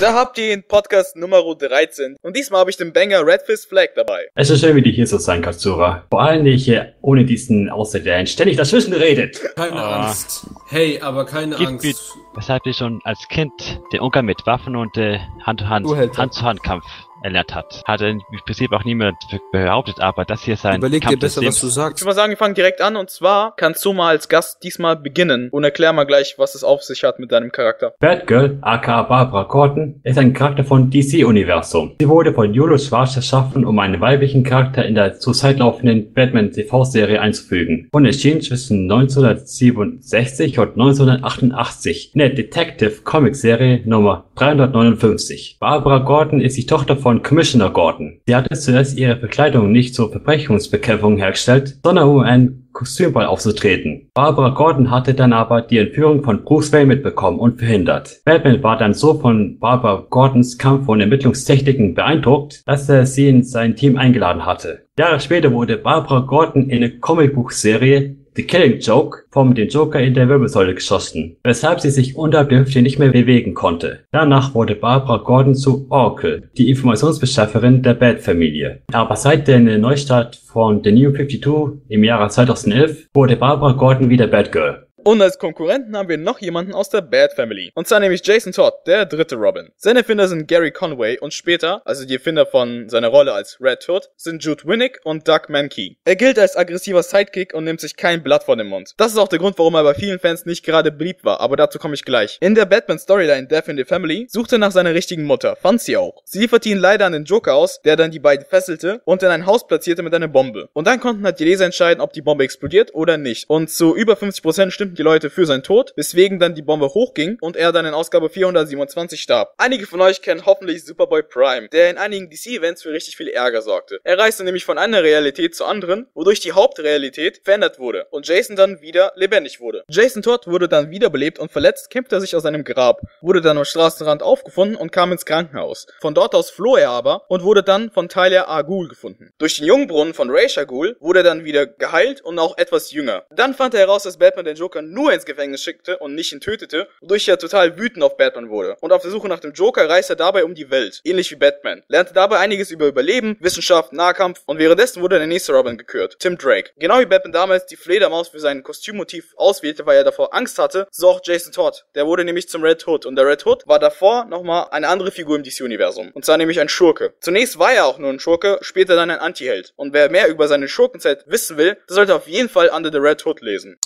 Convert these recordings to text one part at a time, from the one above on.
Da habt ihr den Podcast Nummer 13 und diesmal habe ich den Banger Red Fist Flag dabei. Es ist schön, wie du hier so sein, Katsura. Vor allem nicht hier ohne diesen Außer, der ständig dazwischen redet. Keine Ah. Angst. Hey, aber keine Gib Angst. Weshalb ihr schon als Kind den Umgang mit Waffen und äh. Hand-zu-Hand-Kampf erlernt hat. Hatte im Prinzip auch niemand behauptet, aber das hier ist ein Überleg dir Kampf des besser, was Lebens. du Ich sagst. würde mal sagen, wir fangen direkt an und zwar kannst du mal als Gast diesmal beginnen und erklär mal gleich, was es auf sich hat mit deinem Charakter. Batgirl, aka Barbara Gordon, ist ein Charakter von DC-Universum. Sie wurde von Julius Schwarz erschaffen, um einen weiblichen Charakter in der zurzeit laufenden Batman TV-Serie einzufügen und erschien zwischen 1967 und 1988 in der Detective Comic-Serie Nummer 359. Barbara Gordon ist die Tochter von Commissioner Gordon. Sie hatte zuerst ihre Verkleidung nicht zur Verbrechungsbekämpfung hergestellt, sondern um einen Kostümball aufzutreten. Barbara Gordon hatte dann aber die Entführung von Bruce Wayne mitbekommen und verhindert. Batman war dann so von Barbara Gordons Kampf- und Ermittlungstechniken beeindruckt, dass er sie in sein Team eingeladen hatte. Jahre später wurde Barbara Gordon in der Comicbuchserie The Killing Joke vom den Joker in der Wirbelsäule geschossen, weshalb sie sich unterhalb der Hüfte nicht mehr bewegen konnte. Danach wurde Barbara Gordon zu Oracle, die Informationsbeschafferin der Bat-Familie. Aber seit der Neustart von The New 52 im Jahre 2011 wurde Barbara Gordon wieder Batgirl. Und als Konkurrenten haben wir noch jemanden aus der Bad Family. Und zwar nämlich Jason Todd, der dritte Robin. Seine Erfinder sind Gary Conway und später, also die Erfinder von seiner Rolle als Red Hood, sind Jude Winnick und Doug Mankey. Er gilt als aggressiver Sidekick und nimmt sich kein Blatt vor den Mund. Das ist auch der Grund, warum er bei vielen Fans nicht gerade beliebt war, aber dazu komme ich gleich. In der Batman-Storyline Death in the Family sucht er nach seiner richtigen Mutter, fand sie auch. Sie lieferte ihn leider an den Joker aus, der dann die beiden fesselte und in ein Haus platzierte mit einer Bombe. Und dann konnten halt die Leser entscheiden, ob die Bombe explodiert oder nicht. Und zu über 50% stimmten die Leute für seinen Tod, weswegen dann die Bombe hochging und er dann in Ausgabe 427 starb. Einige von euch kennen hoffentlich Superboy Prime, der in einigen DC-Events für richtig viel Ärger sorgte. Er reiste nämlich von einer Realität zur anderen, wodurch die Hauptrealität verändert wurde und Jason dann wieder lebendig wurde. Jason Todd wurde dann wiederbelebt und verletzt kämpfte er sich aus seinem Grab, wurde dann am Straßenrand aufgefunden und kam ins Krankenhaus. Von dort aus floh er aber und wurde dann von Talia Al Ghul gefunden. Durch den Jungbrunnen von Ra's al wurde er dann wieder geheilt und auch etwas jünger. Dann fand er heraus, dass Batman den Joker nur ins Gefängnis schickte und nicht ihn tötete, wodurch er total wütend auf Batman wurde. Und auf der Suche nach dem Joker reist er dabei um die Welt, ähnlich wie Batman. Lernte dabei einiges über Überleben, Wissenschaft, Nahkampf und währenddessen wurde der nächste Robin gekürt, Tim Drake. Genau wie Batman damals die Fledermaus für sein Kostümmotiv auswählte, weil er davor Angst hatte, so auch Jason Todd. Der wurde nämlich zum Red Hood und der Red Hood war davor nochmal eine andere Figur im DC-Universum. Und zwar nämlich ein Schurke. Zunächst war er auch nur ein Schurke, später dann ein Anti-Held. Und wer mehr über seine Schurkenzeit wissen will, der sollte auf jeden Fall Under the Red Hood lesen.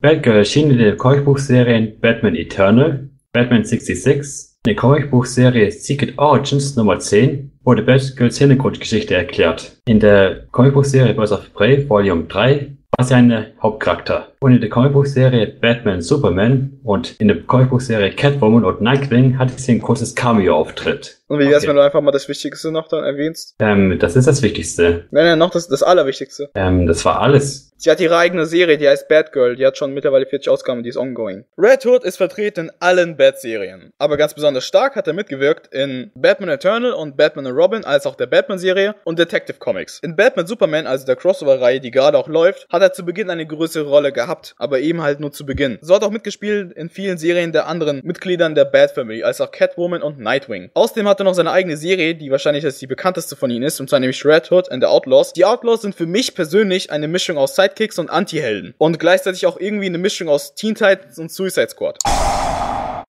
Batgirl erschien in den Comicbuchserien Batman Eternal, Batman 66, in der Comicbuchserie Secret Origins Nummer 10 wurde Batgirls Hintergrundgeschichte erklärt. In der Comicbuchserie Birds of Prey Volume 3 war sie ein Hauptcharakter. Und in der Comicbuchserie Batman Superman und in der Comicbuchserie Catwoman und Nightwing hatte sie ein kurzes Cameo-Auftritt. Und wie wär's, Okay. wenn du einfach mal das Wichtigste noch dann erwähnst? Ähm, das ist das Wichtigste. Nein, nein, noch das, das Allerwichtigste. Ähm, das war alles. Sie hat ihre eigene Serie, die heißt Batgirl. Die hat schon mittlerweile 40 Ausgaben, die ist ongoing. Red Hood ist vertreten in allen Bat-Serien. Aber ganz besonders stark hat er mitgewirkt in Batman Eternal und Batman and Robin, als auch der Batman-Serie und Detective Comics. In Batman Superman, also der Crossover-Reihe, die gerade auch läuft, hat er zu Beginn eine größere Rolle gehabt, aber eben halt nur zu Beginn. So hat er auch mitgespielt in vielen Serien der anderen Mitgliedern der Bat-Family, als auch Catwoman und Nightwing. Außerdem hat er noch seine eigene Serie, die wahrscheinlich jetzt die bekannteste von ihnen ist, und zwar nämlich Red Hood and the Outlaws. Die Outlaws sind für mich persönlich eine Mischung aus Sidekicks und Anti-Helden. Und gleichzeitig auch irgendwie eine Mischung aus Teen Titans und Suicide Squad.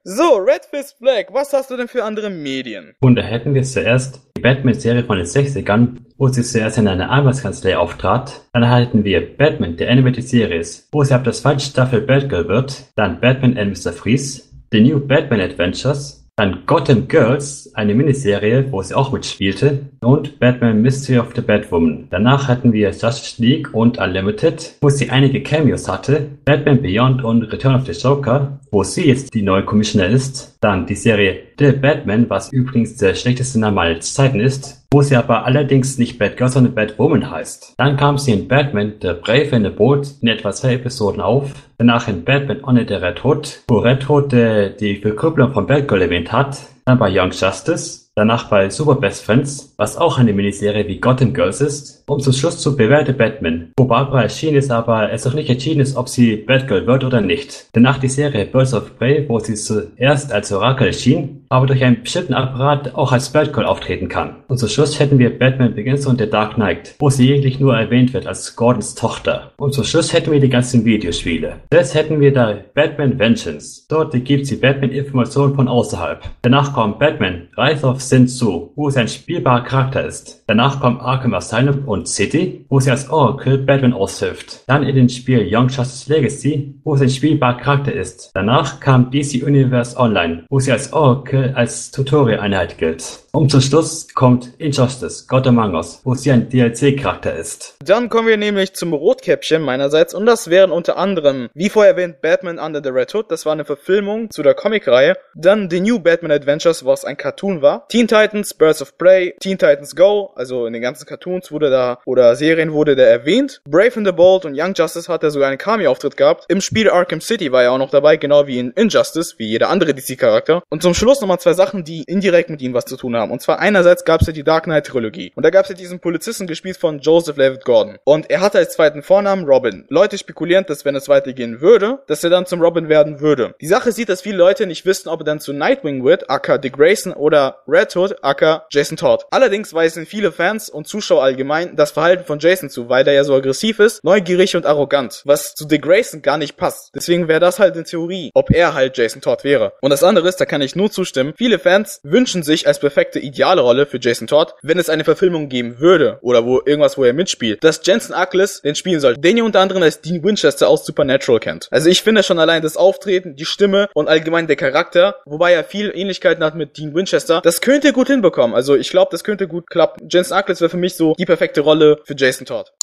So, Red Fist Black, was hast du denn für andere Medien? Und da hätten wir zuerst die Batman-Serie von den 60ern, wo sie zuerst in einer Anwaltskanzlei auftrat. Dann erhalten wir Batman, der Animated Series, wo sie ab der zweiten Staffel Batgirl wird. Dann Batman and Mr. Freeze, The New Batman Adventures. Dann Gotham Girls, eine Miniserie, wo sie auch mitspielte. Und Batman Mystery of the Batwoman. Danach hatten wir Justice League und Unlimited, wo sie einige Cameos hatte. Batman Beyond und Return of the Joker, wo sie jetzt die neue Commissioner ist. Dann die Serie The Batman, was übrigens der schlechteste Name aller Zeiten ist, wo sie aber allerdings nicht Batgirl, sondern Batwoman heißt. Dann kam sie in Batman The Brave and the Bold in etwa zwei Episoden auf. Danach in Batman Honor the Red Hood, wo Red Hood äh, die Verkrüppelung von Batgirl erwähnt hat. Dann bei Young Justice, danach bei Super Best Friends, was auch eine Miniserie wie Gotham Girls ist, um zum Schluss zu bewährte Batman, wo Barbara erschienen ist, aber es noch nicht entschieden ist, ob sie Batgirl wird oder nicht. Danach die Serie Birds of Prey, wo sie zuerst als Orakel erschien, aber durch einen bestimmten Apparat auch als Batgirl auftreten kann. Und zum Schluss hätten wir Batman Begins und The Dark Knight, wo sie jeglich nur erwähnt wird als Gordons Tochter. Und zum Schluss hätten wir die ganzen Videospiele. Jetzt hätten wir da Batman Vengeance. Dort gibt sie Batman Informationen von außerhalb. Danach kommt Batman Rise of Sin Tzu, wo sie ein spielbarer Charakter ist. Danach kommt Arkham Asylum und City, wo sie als Oracle Batman aushilft. Dann in dem Spiel Young Justice Legacy, wo sie ein spielbarer Charakter ist. Danach kam DC Universe Online, wo sie als Oracle als Tutorial-Einheit gilt. Und zum Schluss kommt Injustice, God Among Us, wo sie ein DLC-Charakter ist. Dann kommen wir nämlich zum Rotkäppchen meinerseits und das wären unter anderem, wie vorher erwähnt, Batman Under the Red Hood, das war eine Verfilmung zu der Comicreihe. Dann The New Batman Adventures, was ein Cartoon war. Teen Titans, Birds of Prey, Teen Titans Go, also in den ganzen Cartoons wurde da, oder Serien wurde der erwähnt. Brave and the Bold und Young Justice hat er sogar einen Cameo-Auftritt gehabt. Im Spiel Arkham City war er auch noch dabei, genau wie in Injustice, wie jeder andere DC-Charakter. Und zum Schluss nochmal zwei Sachen, die indirekt mit ihm was zu tun haben. Und zwar einerseits gab es ja die Dark Knight Trilogie. Und da gab es ja diesen Polizisten gespielt von Joseph Levitt Gordon. Und er hatte als zweiten Vornamen Robin. Leute spekulieren, dass wenn es weitergehen würde, dass er dann zum Robin werden würde. Die Sache sieht, dass viele Leute nicht wissen, ob er dann zu Nightwing wird, aka Dick Grayson oder Red Hood, aka Jason Todd. Allerdings weisen viele Fans und Zuschauer allgemein das Verhalten von Jason zu, weil der ja so aggressiv ist, neugierig und arrogant, was zu Dick Grayson gar nicht passt. Deswegen wäre das halt in Theorie, ob er halt Jason Todd wäre. Und das andere ist, da kann ich nur zustimmen, viele Fans wünschen sich als perfekte ideale Rolle für Jason Todd, wenn es eine Verfilmung geben würde oder wo irgendwas, wo er mitspielt, dass Jensen Ackles den spielen soll, den ihr unter anderem als Dean Winchester aus Supernatural kennt. Also ich finde schon allein das Auftreten, die Stimme und allgemein der Charakter, wobei er viel Ähnlichkeiten hat mit Dean Winchester, das könnte gut hinbekommen. Also ich glaube, das könnte gut klappen. Jensen Ackles wäre für mich so die perfekte Rolle für Jason Todd.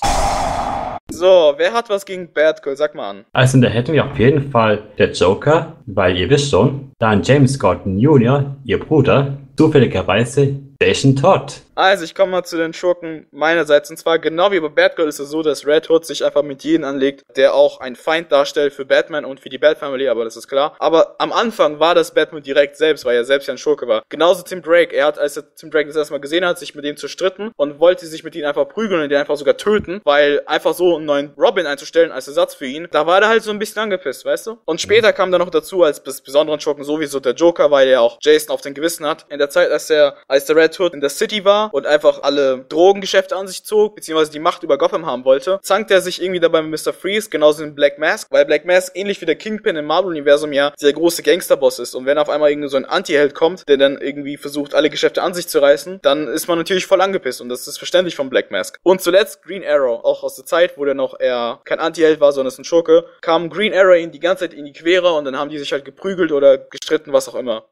So, wer hat was gegen Batgirl? Sag mal an. Also da hätten wir auf jeden Fall der Joker, weil ihr wisst schon, dann James Gordon Jr., ihr Bruder, zufälligerweise Jason Todd. Also, ich komme mal zu den Schurken meinerseits. Und zwar genau wie bei Batgirl ist es so, dass Red Hood sich einfach mit jedem anlegt, der auch ein Feind darstellt für Batman und für die Bat-Family, aber das ist klar. Aber am Anfang war das Batman direkt selbst, weil er selbst ja ein Schurke war. Genauso Tim Drake. Er hat, als er Tim Drake das erstmal gesehen hat, sich mit ihm zerstritten und wollte sich mit ihm einfach prügeln und ihn einfach sogar töten, weil einfach so einen neuen Robin einzustellen als Ersatz für ihn, da war er halt so ein bisschen angepisst, weißt du? Und später kam dann noch dazu, als besonderen Schurken sowieso der Joker, weil er auch Jason auf den Gewissen hat. In der Zeit, als der, als der Red Hood in der City war und einfach alle Drogengeschäfte an sich zog, beziehungsweise die Macht über Gotham haben wollte, zankt er sich irgendwie dabei mit Mr. Freeze, genauso in Black Mask, weil Black Mask ähnlich wie der Kingpin im Marvel-Universum ja der große Gangsterboss ist. Und wenn auf einmal irgendwie so ein Anti-Held kommt, der dann irgendwie versucht, alle Geschäfte an sich zu reißen, dann ist man natürlich voll angepisst und das ist verständlich von Black Mask. Und zuletzt Green Arrow, auch aus der Zeit, wo der noch eher kein Anti-Held war, sondern ist ein Schurke, kam Green Arrow ihn die ganze Zeit in die Quere und dann haben die sich halt geprügelt oder gestritten, was auch immer.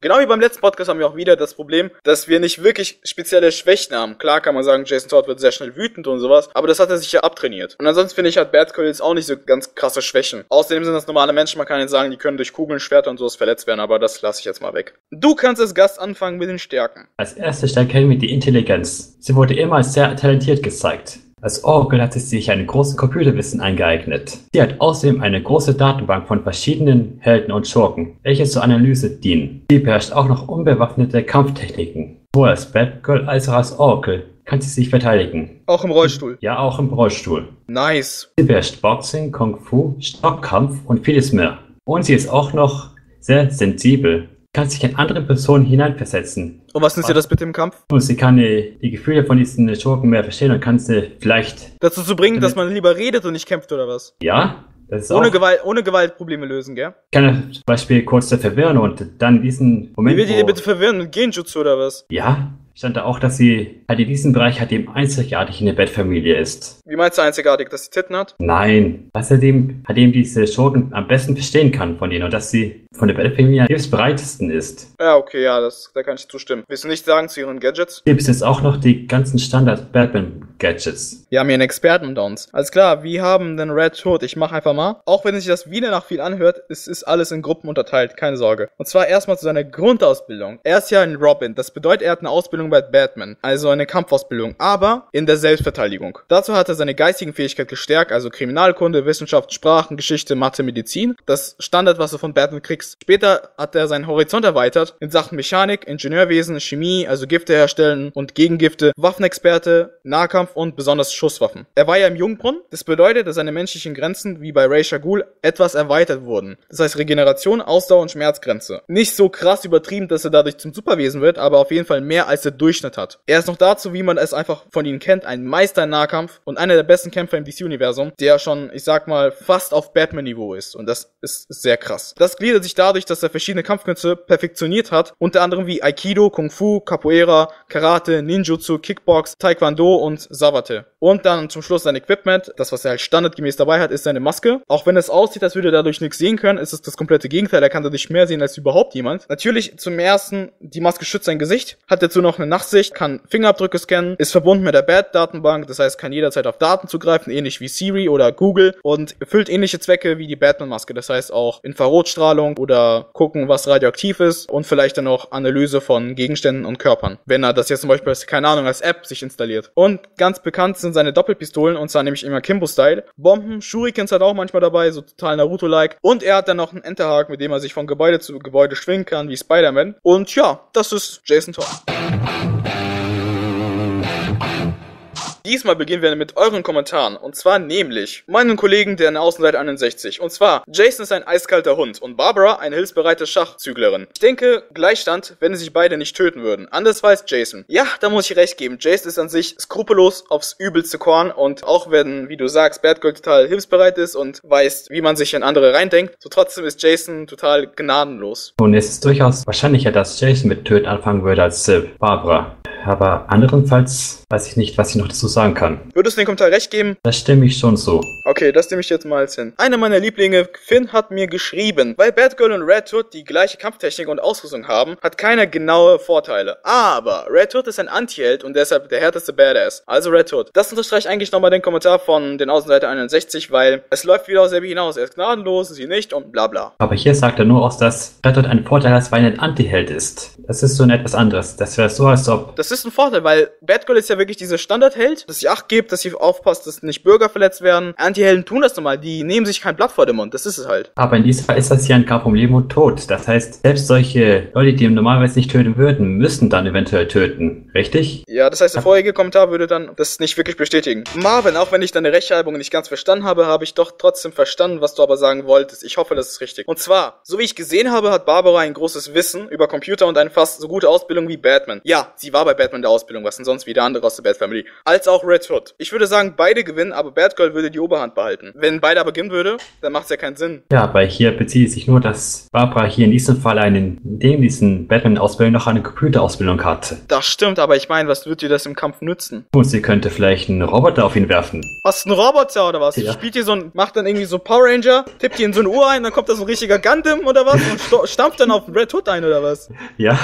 Genau wie beim letzten Podcast haben wir auch wieder das Problem, dass wir nicht wirklich spezielle Schwächen haben. Klar kann man sagen, Jason Todd wird sehr schnell wütend und sowas, aber das hat er sich ja abtrainiert. Und ansonsten finde ich, hat Batgirl jetzt auch nicht so ganz krasse Schwächen. Außerdem sind das normale Menschen, man kann jetzt sagen, die können durch Kugeln, Schwerter und sowas verletzt werden, aber das lasse ich jetzt mal weg. Du kannst als Gast anfangen mit den Stärken. Als erste Stärke kennen wir die Intelligenz. Sie wurde immer sehr talentiert gezeigt. Als Oracle hat sie sich ein großes Computerwissen eingeeignet. Sie hat außerdem eine große Datenbank von verschiedenen Helden und Schurken, welche zur Analyse dienen. Sie beherrscht auch noch unbewaffnete Kampftechniken. Sowohl als Batgirl als auch als Oracle kann sie sich verteidigen. Auch im Rollstuhl. Ja, auch im Rollstuhl. Nice. Sie beherrscht Boxing, Kung Fu, Stockkampf und vieles mehr. Und sie ist auch noch sehr sensibel kann sich in andere Personen hineinversetzen. Und was nützt dir das bitte im Kampf? Und sie kann die, die Gefühle von diesen Schurken mehr verstehen und kann sie vielleicht... Dazu zu bringen, dass man lieber redet und nicht kämpft, oder was? Ja, ohne Gewalt, ohne Gewalt Probleme lösen, gell? Kann er zum Beispiel kurz verwirren und dann diesen Moment. Wie wird die bitte verwirren mit Genjutsu oder was? Ja, stand da auch, dass sie halt in diesem Bereich halt eben einzigartig in der Bettfamilie ist. Wie meinst du einzigartig, dass sie Titten hat? Nein, dass er dem, halt eben diese Schurken am besten verstehen kann von ihnen und dass sie von der Bettfamilie am hilfsbereitesten ist. Ja, okay, ja, das, da kann ich zustimmen. Willst du nicht sagen zu ihren Gadgets? Gibt es jetzt auch noch die ganzen Standard-Batman-Gadgets. Wir haben hier einen Experten unter uns. Alles klar, wir haben den Red Hood. Ich mach einfach mal. Auch wenn sich das wieder nach viel anhört, es ist alles in Gruppen unterteilt, keine Sorge. Und zwar erstmal zu seiner Grundausbildung. Er ist ja ein Robin. Das bedeutet, er hat eine Ausbildung bei Batman. Also eine Kampfausbildung. Aber in der Selbstverteidigung. Dazu hat er seine geistigen Fähigkeit gestärkt, also Kriminalkunde, Wissenschaft, Sprachen, Geschichte, Mathe, Medizin. Das Standard, was er von Batman kriegt, angefixt. Später hat er seinen Horizont erweitert in Sachen Mechanik, Ingenieurwesen, Chemie, also Gifte herstellen und Gegengifte, Waffenexperte, Nahkampf und besonders Schusswaffen. Er war ja im Jungbrunnen, das bedeutet, dass seine menschlichen Grenzen wie bei Ray Shagul etwas erweitert wurden. Das heißt Regeneration, Ausdauer und Schmerzgrenze. Nicht so krass übertrieben, dass er dadurch zum Superwesen wird, aber auf jeden Fall mehr als der Durchschnitt hat. Er ist noch dazu, wie man es einfach von ihm kennt, ein Meister im Nahkampf und einer der besten Kämpfer im DC-Universum, der schon, ich sag mal, fast auf Batman-Niveau ist. Und das ist sehr krass. Das gliedert sich dadurch, dass er verschiedene Kampfkünste perfektioniert hat, unter anderem wie Aikido, Kung Fu, Capoeira, Karate, Ninjutsu, Kickbox, Taekwondo und Savate. Und dann zum Schluss sein Equipment, das was er halt standardgemäß dabei hat, ist seine Maske. Auch wenn es aussieht, als würde er dadurch nichts sehen können, ist es das komplette Gegenteil. Er kann dadurch mehr sehen als überhaupt jemand. Natürlich zum ersten, die Maske schützt sein Gesicht, hat dazu noch eine Nachtsicht, kann Fingerabdrücke scannen, ist verbunden mit der Bat-Datenbank, das heißt kann jederzeit auf Daten zugreifen, ähnlich wie Siri oder Google und erfüllt ähnliche Zwecke wie die Batman-Maske. Das heißt auch Infrarotstrahlung oder gucken, was radioaktiv ist und vielleicht dann auch Analyse von Gegenständen und Körpern. Wenn er das jetzt zum Beispiel, keine Ahnung, als App sich installiert. Und ganz bekannt sind seine Doppelpistolen und zwar nämlich immer Kimbo-Style. Bomben, Shurikens hat auch manchmal dabei, so total Naruto-like. Und er hat dann noch einen Enterhaken, mit dem er sich von Gebäude zu Gebäude schwingen kann, wie Spider-Man. Und ja, das ist Jason Todd. Diesmal beginnen wir mit euren Kommentaren. Und zwar nämlich meinen Kollegen der in Außenseite 61. Und zwar, Jason ist ein eiskalter Hund und Barbara eine hilfsbereite Schachzüglerin. Ich denke, Gleichstand, wenn sie sich beide nicht töten würden. Anders weiß Jason. Ja, da muss ich recht geben. Jason ist an sich skrupellos aufs übelste Korn und auch wenn, wie du sagst, Batgirl total hilfsbereit ist und weiß, wie man sich in andere reindenkt, so trotzdem ist Jason total gnadenlos. Und es ist durchaus wahrscheinlicher, dass Jason mit Töten anfangen würde als äh, Barbara. Aber anderenfalls weiß ich nicht, was ich noch dazu sagen kann. Würdest du den Kommentar recht geben? Das stimme ich schon so. Okay, das nehme ich jetzt mal als hin. Einer meiner Lieblinge, Finn, hat mir geschrieben, weil Batgirl und Red Hood die gleiche Kampftechnik und Ausrüstung haben, hat keiner genaue Vorteile. Aber Red Hood ist ein Anti-Held und deshalb der härteste Badass. Also Red Hood. Das unterstreicht eigentlich nochmal den Kommentar von den Außenseiter 61, weil es läuft wieder aus selbe hinaus. Er ist gnadenlos, sie nicht und bla bla. Aber hier sagt er nur aus, dass Red Hood ein Vorteil hat, weil er ein Anti-Held ist. Das ist so ein etwas anderes. Das wäre so, als ob... Das ist ein Vorteil, weil Batgirl ist ja wirklich dieser Standardheld, dass sie Acht gibt, dass sie aufpasst, dass nicht Bürger verletzt werden. Anti-Helden tun das normal, die nehmen sich kein Blatt vor den Mund, das ist es halt. Aber in diesem Fall ist das hier ein Kampf um Leben und Tod. Das heißt, selbst solche Leute, die ihn normalerweise nicht töten würden, müssen dann eventuell töten. Richtig? Ja, das heißt, der vorherige Kommentar würde dann das nicht wirklich bestätigen. Marvin, auch wenn ich deine Rechtschreibung nicht ganz verstanden habe, habe ich doch trotzdem verstanden, was du aber sagen wolltest. Ich hoffe, das ist richtig. Und zwar, so wie ich gesehen habe, hat Barbara ein großes Wissen über Computer und eine fast so gute Ausbildung wie Batman. Ja, sie war bei Batman der Ausbildung, was denn sonst wie der andere aus der Bat Family. Als auch Red Hood. Ich würde sagen, beide gewinnen, aber Batgirl würde die Oberhand behalten. Wenn beide aber gewinnen würde, dann macht es ja keinen Sinn. Ja, aber hier bezieht es sich nur, dass Barbara hier in diesem Fall einen, in dem diesen Batman-Ausbildung noch eine Computerausbildung hat. Das stimmt, aber ich meine, was wird dir das im Kampf nützen? Und sie könnte vielleicht einen Roboter auf ihn werfen. Was, ein Roboter oder was? Ja. Spielt hier so ein, macht dann irgendwie so Power Ranger, tippt hier in so eine Uhr ein, dann kommt da so ein richtiger Gundam oder was und stampft dann auf Red Hood ein oder was? Ja?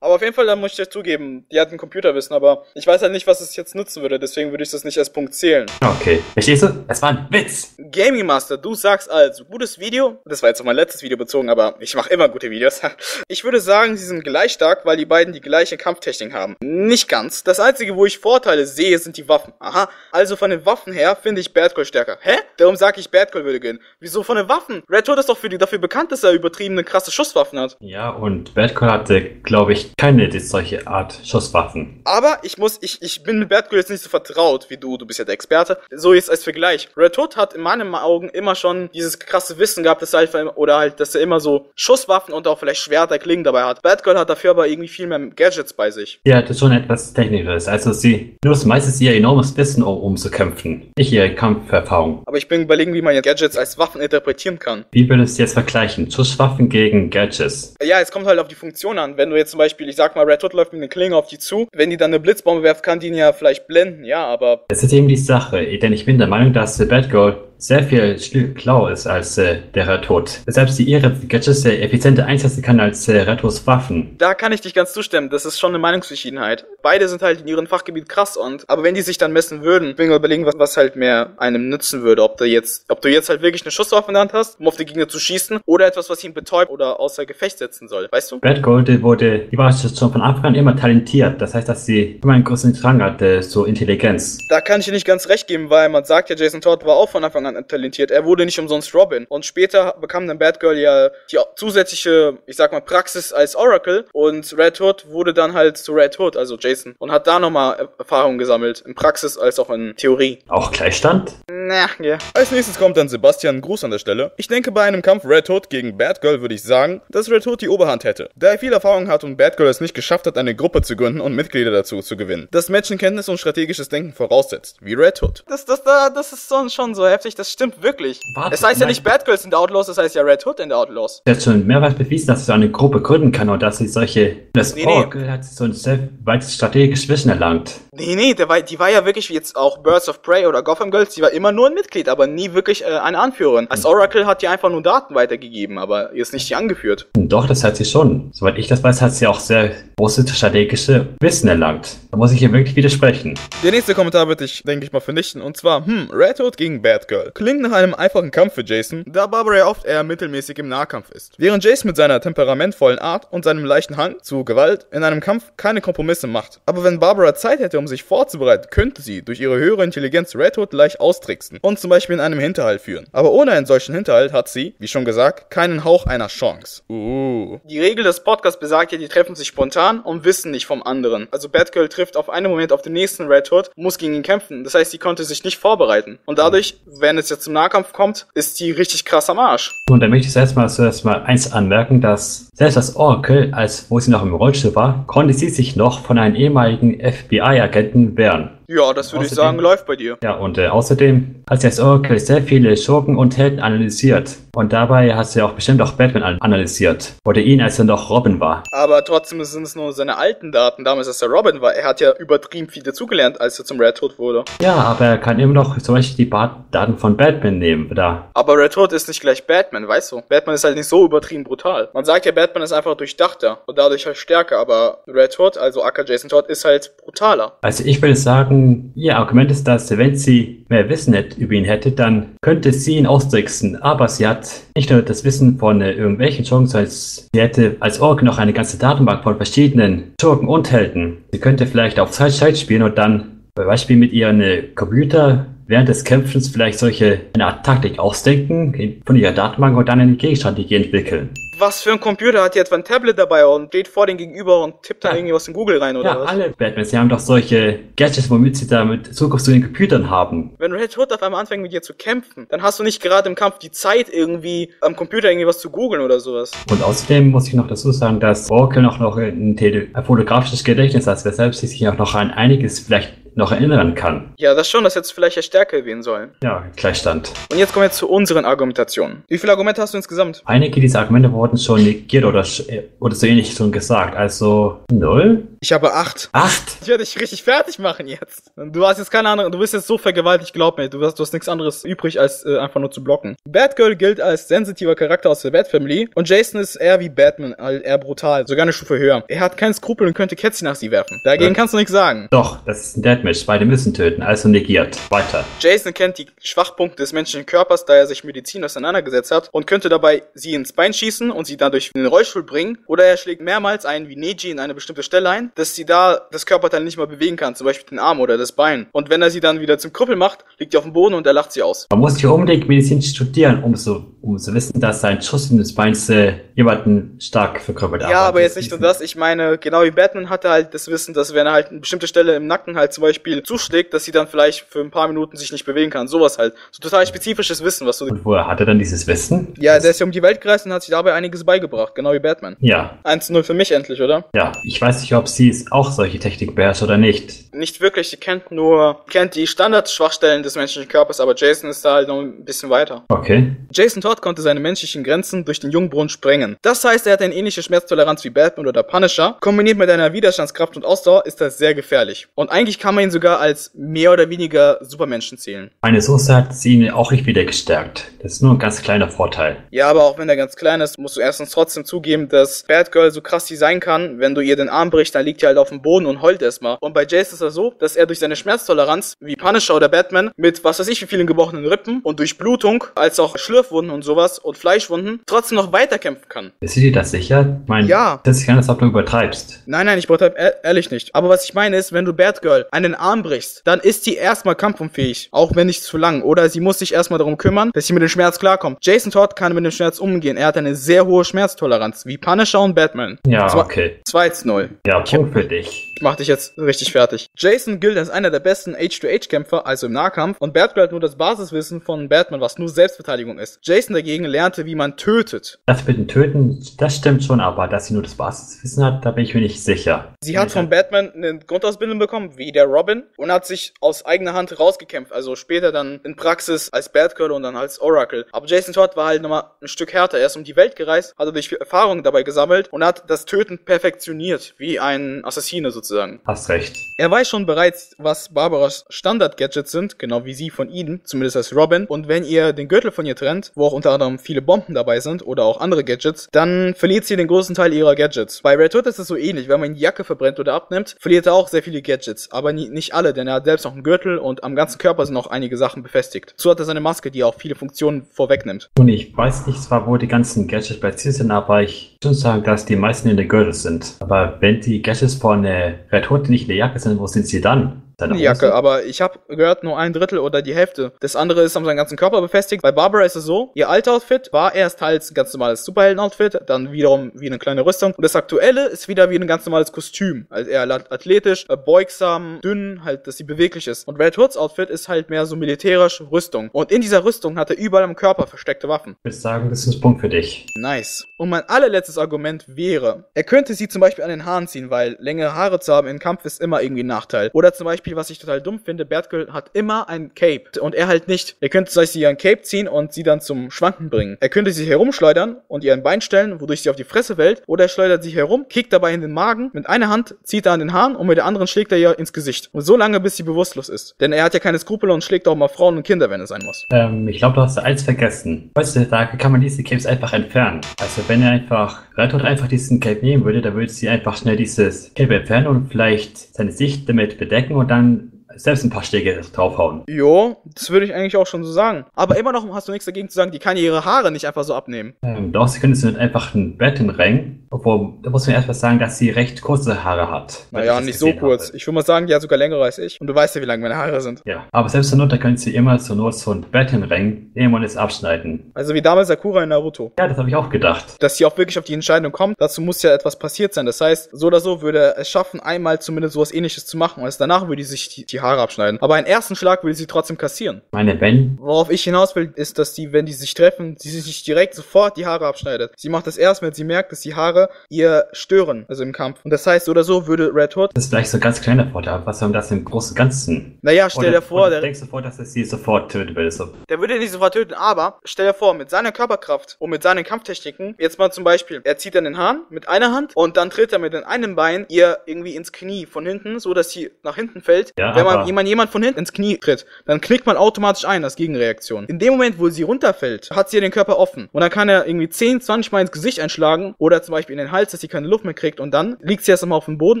Aber auf jeden Fall, da muss ich dir zugeben, die hat ein Computerwissen, aber ich weiß halt nicht, was es jetzt nutzen würde, deswegen würde ich das nicht als Punkt zählen. Okay. Verstehst du? Es war ein Witz. Gaming Master, du sagst also, gutes Video. Das war jetzt auf mein letztes Video bezogen, aber ich mache immer gute Videos. Ich würde sagen, sie sind gleich stark, weil die beiden die gleiche Kampftechnik haben. Nicht ganz. Das einzige, wo ich Vorteile sehe, sind die Waffen. Aha. Also von den Waffen her finde ich Batgirl stärker. Hä? Darum sage ich, Batgirl würde gewinnen. Wieso von den Waffen? Red Hood ist doch für die, dafür bekannt, dass er übertriebene krasse Schusswaffen hat. Ja, und Batgirl hatte, glaube ich, keine solche Art Schusswaffen. Aber ich muss, ich, ich bin mit Batgirl jetzt nicht so vertraut wie du, du bist ja der Experte. So jetzt als Vergleich. Red Hood hat in meinen Augen immer schon dieses krasse Wissen gehabt, dass er halt, oder halt, dass er immer so Schusswaffen und auch vielleicht Schwerter, Klingen dabei hat. Batgirl hat dafür aber irgendwie viel mehr Gadgets bei sich. Sie hatte schon etwas Technisches. Also sie nutzt meistens ihr enormes Wissen, um, um zu kämpfen. Nicht ihre Kampferfahrung. Aber ich bin überlegen, wie man Gadgets als Waffen interpretieren kann. Wie würdest du jetzt vergleichen? Schusswaffen gegen Gadgets. Ja, es kommt halt auf die Funktion an. Wenn du jetzt zum Beispiel, ich sag mal, Red Hood läuft mit einer Klinge auf die zu, wenn die dann eine Blitzbombe werft, kann ihn ja vielleicht blenden, ja, aber Das ist eben die Sache, denn ich bin der Meinung, dass äh, Batgirl sehr viel schl- schlauer ist als äh, der Hood. Weshalb sie ihre Gadgets äh, effizienter einsetzen kann als äh, Hoods Waffen. Da kann ich dich ganz zustimmen. Das ist schon eine Meinungsverschiedenheit. Beide sind halt in ihrem Fachgebiet krass und, aber wenn die sich dann messen würden, bin ich überlegen, was, was halt mehr einem nützen würde. Ob du jetzt, ob du jetzt halt wirklich eine Schusswaffe in der Hand hast, um auf den Gegner zu schießen, oder etwas, was ihn betäubt oder außer Gefecht setzen soll. Weißt du? Batgirl die wurde, die war schon von Anfang an immer talentiert. Das heißt, dass sie immer einen großen Drang hatte, so Intelligenz. Da kann ich dir nicht ganz recht geben, weil man sagt ja, Jason Todd war auch von Anfang an talentiert. Er wurde nicht umsonst Robin. Und später bekam dann Batgirl ja die zusätzliche, ich sag mal, Praxis als Oracle und Red Hood wurde dann halt zu Red Hood, also Jason, und hat da nochmal Erfahrungen gesammelt, in Praxis als auch in Theorie. Auch Gleichstand? Na, ja. Als nächstes kommt dann Sebastian Gruß an der Stelle. Ich denke, bei einem Kampf Red Hood gegen Batgirl würde ich sagen, dass Red Hood die Oberhand hätte. Da er viel Erfahrung hat und Batgirl es nicht geschafft hat, eine Gruppe zu gründen und Mitglieder dazu zu gewinnen. Das Menschenkenntnis und strategisches Denken voraussetzt, wie Red Hood. Das, das, das, das ist schon so heftig, das stimmt wirklich. Warte, es heißt ja nicht Batgirls sind Outlaws, es heißt ja Red Hood in der Outlaws. Er hat schon mehrmals bewiesen, dass so eine Gruppe gründen kann und dass sie solche. Das Nee, nee. Oracle hat so ein sehr weites strategisches Wissen erlangt. Nee, nee, der war, die war ja wirklich wie jetzt auch Birds of Prey oder Gotham Girls, die war immer nur ein Mitglied, aber nie wirklich äh, eine Anführerin. Als Oracle hat die einfach nur Daten weitergegeben, aber ihr ist nicht die angeführt. Und Doch, das hat sie schon. Soweit ich das weiß, hat sie auch sehr große strategische Wissen erlangt. Da muss ich ihr wirklich widersprechen. Der nächste Kommentar wird dich, denke ich mal, vernichten. Und zwar, hm, Red Hood gegen Batgirl. Klingt nach einem einfachen Kampf für Jason, da Barbara oft eher mittelmäßig im Nahkampf ist. Während Jason mit seiner temperamentvollen Art und seinem leichten Hang zu Gewalt in einem Kampf keine Kompromisse macht. Aber wenn Barbara Zeit hätte, um sich vorzubereiten, könnte sie durch ihre höhere Intelligenz Red Hood leicht austricksen und zum Beispiel in einem Hinterhalt führen. Aber ohne einen solchen Hinterhalt hat sie, wie schon gesagt, keinen Hauch einer Chance. Uh. Die Regel des Podcasts besagt ja, die treffen sich spontan und wissen nicht vom anderen. Also Batgirl trifft auf einen Moment auf den nächsten Red Hood, muss gegen ihn kämpfen. Das heißt, sie konnte sich nicht vorbereiten. Und dadurch, wenn es jetzt zum Nahkampf kommt, ist die richtig krass am Arsch. Und da möchte ich erstmal zuerst mal eins anmerken, dass selbst das Oracle, als wo sie noch im Rollstuhl war, konnte sie sich noch von einem ehemaligen FBI-Agenten wehren. Ja, das würde ich sagen, läuft bei dir. Ja, und äh, außerdem hat sie als Oracle sehr viele Schurken und Helden analysiert. Und dabei hat sie auch bestimmt auch Batman an analysiert. Oder ihn, als er noch Robin war. Aber trotzdem sind es nur seine alten Daten, damals als er Robin war. Er hat ja übertrieben viel dazugelernt, als er zum Red Hood wurde. Ja, aber er kann immer noch zum Beispiel die Daten von Batman nehmen. Da. Aber Red Hood ist nicht gleich Batman, weißt du? Batman ist halt nicht so übertrieben brutal. Man sagt ja, Batman ist einfach durchdachter und dadurch halt stärker, aber Red Hood, also Acker Jason Todd, ist halt brutaler. Also ich würde sagen, ihr Argument ist, dass wenn sie mehr Wissen über ihn hätte, dann könnte sie ihn austricksen. Aber sie hat nicht nur das Wissen von äh, irgendwelchen Schurken, sondern sie hätte als Ork noch eine ganze Datenbank von verschiedenen Schurken und Helden. Sie könnte vielleicht auf Zeit spielen und dann zum Beispiel mit ihren äh, Computer während des Kämpfens vielleicht solche eine Art Taktik ausdenken von ihrer Datenbank und dann eine Gegenstrategie entwickeln. Was für ein Computer hat jetzt ein Tablet dabei und steht vor den Gegenüber und tippt dann Ja. irgendwie was in Google rein oder Ja, was? alle Batmans, sie haben doch solche Gadgets, womit sie damit Zugriff zu den Computern haben. Wenn Red Hood auf einmal anfängt mit dir zu kämpfen, dann hast du nicht gerade im Kampf die Zeit irgendwie am Computer irgendwie was zu googeln oder sowas. Und außerdem muss ich noch dazu sagen, dass Oracle noch, noch ein, Tele ein fotografisches Gedächtnis hat, weshalb sie sich auch noch an einiges vielleicht noch erinnern kann. Ja, das schon, das jetzt vielleicht der Stärke erwähnen sollen. Ja, Gleichstand. Und jetzt kommen wir zu unseren Argumentationen. Wie viele Argumente hast du insgesamt? Einige dieser Argumente wurden schon negiert oder, äh, oder so ähnlich schon gesagt. Also null? Ich habe acht. Acht? Ich werde dich richtig fertig machen jetzt. Du hast jetzt keine Ahnung, du bist jetzt so vergewaltigt, glaub mir. Du hast, du hast nichts anderes übrig, als äh, einfach nur zu blocken. Batgirl gilt als sensitiver Charakter aus der Bat-Family und Jason ist eher wie Batman, eher brutal, sogar eine Stufe höher. Er hat keinen Skrupel und könnte Kätzchen nach sie werfen. Dagegen Ja. kannst du nichts sagen. Doch, das ist ein Deadmatch. Beide müssen töten, also negiert. Weiter. Jason kennt die Schwachpunkte des menschlichen Körpers, da er sich Medizin auseinandergesetzt hat und könnte dabei sie ins Bein schießen und sie dadurch in den Rollstuhl bringen. Oder er schlägt mehrmals einen wie Neji in eine bestimmte Stelle ein, dass sie da das Körperteil nicht mal bewegen kann, zum Beispiel den Arm oder das Bein. Und wenn er sie dann wieder zum Krüppel macht, liegt sie auf dem Boden und er lacht sie aus. Man muss nicht unbedingt Medizin studieren, um so, um zu wissen, dass sein Schuss in das Bein äh, jemanden stark verkrüppelt. Ja, aber jetzt nicht nur das. Ich meine, genau wie Batman hatte halt das Wissen, dass wenn er halt eine bestimmte Stelle im Nacken halt zum Beispiel zuschlägt, dass sie dann vielleicht für ein paar Minuten sich nicht bewegen kann. Sowas halt. So total spezifisches Wissen, was du. Und woher hat er dann dieses Wissen? Ja, der ist ja um die Welt gereist und hat sich dabei einiges beigebracht. Genau wie Batman. Ja, 1-0 für mich endlich, oder? ja. Ich weiß nicht, ob sie es auch solche Technik beherrscht oder nicht. Nicht wirklich, sie kennt nur, kennt die Standardschwachstellen des menschlichen Körpers, aber Jason ist da halt noch ein bisschen weiter. Okay. Jason Todd konnte seine menschlichen Grenzen durch den Jungbrunnen sprengen. Das heißt, er hat eine ähnliche Schmerztoleranz wie Batman oder der Punisher. Kombiniert mit einer Widerstandskraft und Ausdauer ist das sehr gefährlich. Und eigentlich kann man ihn sogar als mehr oder weniger Supermenschen zählen. Meine Soße hat sie ihn auch nicht wieder gestärkt. Das ist nur ein ganz kleiner Vorteil. Ja, aber auch wenn er ganz klein ist, musst du erstens trotzdem zugeben, dass Batgirl so krass sie sein kann. Wenn du ihr den Arm brichst, dann liegt hier halt auf dem Boden und heult erstmal. Und bei Jason ist er so, dass er durch seine Schmerztoleranz, wie Punisher oder Batman, mit was weiß ich wie vielen gebrochenen Rippen und durch Blutung, als auch Schlürfwunden und sowas und Fleischwunden, trotzdem noch weiterkämpfen kann. Bist du dir das sicher? Ich meine, Ja. das ist nicht, ob du übertreibst. Nein, nein, ich übertreibe ehr- ehrlich nicht. Aber was ich meine ist, wenn du Batgirl einen Arm brichst, dann ist die erstmal kampfunfähig. Auch wenn nicht zu lang. Oder sie muss sich erstmal darum kümmern, dass sie mit dem Schmerz klarkommt. Jason Todd kann mit dem Schmerz umgehen. Er hat eine sehr hohe Schmerztoleranz. Wie Punisher und Batman. Ja, Zwei- okay. 2 zu 0. Ja, Punkt für dich. Ich mach dich jetzt richtig fertig. Jason gilt als einer der besten H-to-H-Kämpfer, also im Nahkampf, und Batgirl hat nur das Basiswissen von Batman, was nur Selbstverteidigung ist. Jason dagegen lernte, wie man tötet. Das mit dem Töten, das stimmt schon, aber dass sie nur das Basiswissen hat, da bin ich mir nicht sicher. Sie hat von Batman eine Grundausbildung bekommen, wie der Robin, und hat sich aus eigener Hand rausgekämpft. Also später dann in Praxis als Batgirl und dann als Oracle. Aber Jason Todd war halt nochmal ein Stück härter. Er ist um die Welt gereist, hat durch viel Erfahrung dabei gesammelt und hat das Töten perfektioniert, wie ein Assassine sozusagen. Hast recht. Er weiß schon bereits, was Barbaras Standard-Gadgets sind, genau wie sie von Eden, zumindest als Robin. Und wenn ihr den Gürtel von ihr trennt, wo auch unter anderem viele Bomben dabei sind oder auch andere Gadgets, dann verliert sie den größten Teil ihrer Gadgets. Bei Red Hood ist es so ähnlich. Wenn man die Jacke verbrennt oder abnimmt, verliert er auch sehr viele Gadgets. Aber nie, nicht alle, denn er hat selbst noch einen Gürtel und am ganzen Körper sind noch einige Sachen befestigt. So hat er seine Maske, die auch viele Funktionen vorwegnimmt. Und ich weiß nicht zwar, wo die ganzen Gadgets platziert sind, aber ich würde sagen, dass die meisten in der Gürtel sind. Aber wenn die Gadgets von äh, Red Hood nicht in der Jacke sind, wo sind sie dann? Jacke, Hose? aber ich habe gehört, nur ein Drittel oder die Hälfte. Das andere ist an seinem ganzen Körper befestigt. Bei Barbara ist es so, ihr alter Outfit war erst teils ein ganz normales Superhelden-Outfit, dann wiederum wie eine kleine Rüstung. Und das aktuelle ist wieder wie ein ganz normales Kostüm. Also eher athletisch, äh, beugsam, dünn, halt, dass sie beweglich ist. Und Red Hoods Outfit ist halt mehr so militärisch Rüstung. Und in dieser Rüstung hat er überall am Körper versteckte Waffen. Ich würde sagen, das ist ein Punkt für dich. Nice. Und mein allerletztes Argument wäre, er könnte sie zum Beispiel an den Haaren ziehen, weil längere Haare zu haben im Kampf ist immer irgendwie ein Nachteil. Oder zum Beispiel, was ich total dumm finde, Batgirl hat immer ein Cape und er halt nicht. Er könnte zum Beispiel ihr ein Cape ziehen und sie dann zum Schwanken bringen. Er könnte sie herumschleudern und ihr ein Bein stellen, wodurch sie auf die Fresse fällt. Oder er schleudert sie herum, kickt dabei in den Magen. Mit einer Hand zieht er an den Haaren und mit der anderen schlägt er ihr ins Gesicht. Und so lange, bis sie bewusstlos ist. Denn er hat ja keine Skrupel und schlägt auch mal Frauen und Kinder, wenn es sein muss. Ähm, ich glaube, du hast eins vergessen. Heutzutage kann man diese Capes einfach entfernen. Also wenn er einfach Red Hood einfach diesen Cape nehmen würde, dann würde sie einfach schnell dieses Cape entfernen und vielleicht seine Sicht damit bedecken und dann selbst ein paar Schläge draufhauen. Jo, das würde ich eigentlich auch schon so sagen. Aber immer noch hast du nichts dagegen zu sagen, die kann ihre Haare nicht einfach so abnehmen. Ähm, doch, sie können es mit einfach einen Bettenring, obwohl, da muss man erstmal sagen, dass sie recht kurze Haare hat. Naja, nicht so kurz. habe. Ich würde mal sagen, die hat sogar längere als ich. Und du weißt ja, wie lang meine Haare sind. Ja, aber selbst zur Not, da können sie immer zur Not so einen Bettenring nehmen und es abschneiden. Also wie damals Sakura in Naruto. Ja, das habe ich auch gedacht. Dass sie auch wirklich auf die Entscheidung kommt, dazu muss ja etwas passiert sein. Das heißt, so oder so würde er es schaffen, einmal zumindest sowas ähnliches zu machen. Und erst danach würde sie sich die, die Haare abschneiden. Aber einen ersten Schlag würde sie trotzdem kassieren. Meine, wenn, Worauf ich hinaus will, ist, dass die, wenn die sich treffen, sie sich direkt sofort die Haare abschneidet. Sie macht das erst, wenn sie merkt, dass die Haare ihr stören, also im Kampf. Und das heißt, so oder so würde Red Hood, das ist vielleicht so ein ganz kleiner Vorteil, aber was soll das im Großen und Ganzen? naja, stell Oder- dir vor, der, denkst du vor, dass es sie sofort töten will? So, Der würde nicht sofort töten, aber stell dir vor, mit seiner Körperkraft und mit seinen Kampftechniken, jetzt mal zum Beispiel, er zieht an den Haaren mit einer Hand und dann tritt er mit dem einen Bein ihr irgendwie ins Knie von hinten, so dass sie nach hinten fällt. Ja, Wenn man jemand, jemand von hinten ins Knie tritt, dann knickt man automatisch ein als Gegenreaktion. In dem Moment, wo sie runterfällt, hat sie den Körper offen. Und dann kann er irgendwie 10, 20 Mal ins Gesicht einschlagen oder zum Beispiel in den Hals, dass sie keine Luft mehr kriegt und dann liegt sie erst einmal auf dem Boden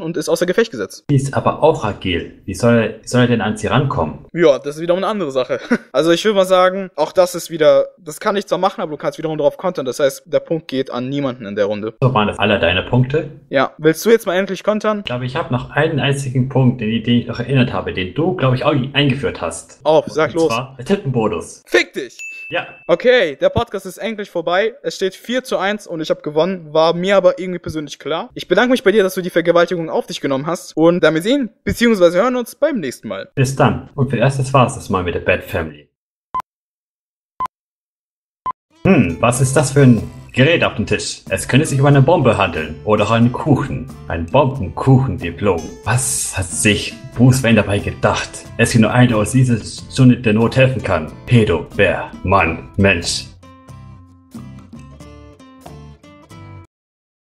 und ist außer Gefecht gesetzt. die ist aber auch agil. Wie soll, wie soll er denn an sie rankommen? Ja, das ist wiederum eine andere Sache. Also ich würde mal sagen, auch das ist wieder, das kann ich zwar machen, aber du kannst wiederum darauf kontern. Das heißt, der Punkt geht an niemanden in der Runde. So waren das alle deine Punkte. Ja, willst du jetzt mal endlich kontern? Ich glaube, ich habe noch einen einzigen Punkt, den, den ich noch erinnert habe, den du, glaube ich, auch eingeführt hast. Auf, sag Und los. zwar der Tittenbonus. Fick dich! Ja, Okay, der Podcast ist endlich vorbei. Es steht 4 zu 1 und ich habe gewonnen. War mir aber irgendwie persönlich klar. Ich bedanke mich bei dir, dass du die Vergewaltigung auf dich genommen hast. Und damit sehen, beziehungsweise hören uns beim nächsten Mal. bis dann. Und für erstes war es das mal mit der Bad Family. Hm, was ist das für ein Gerät auf dem Tisch? Es könnte sich um eine Bombe handeln oder auch einen Kuchen. Ein Bombenkuchendiplom. Was hat sich Bruce Wayne dabei gedacht? Es gibt nur einen aus dieser Stunde der Not helfen kann. Pedo, Bär, Mann, Mensch.